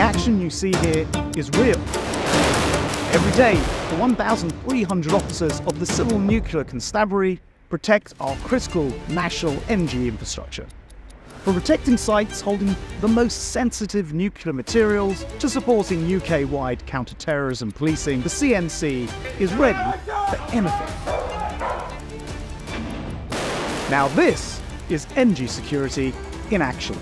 action you see here is real. Every day, the 1,300 officers of the Civil Nuclear Constabulary protect our critical national energy infrastructure. From protecting sites holding the most sensitive nuclear materials to supporting UK wide counter terrorism policing, the CNC is ready for anything. Now, this is energy security in action.